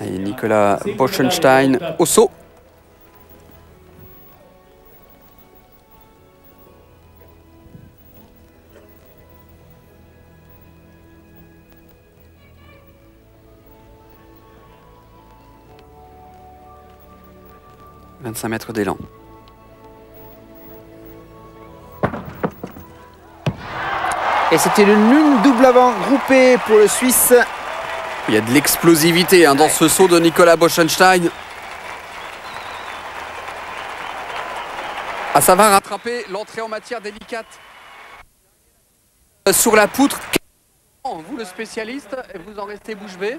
Et Nicolas Boschenstein au saut. « 25 mètres d'élan. Et c'était le lune double avant groupé pour le Suisse. Il y a de l'explosivité hein, dans ce saut de Nicolas Boschenstein. Ah, ça va rattraper l'entrée en matière délicate sur la poutre. Vous le spécialiste, vous en restez bouche bée?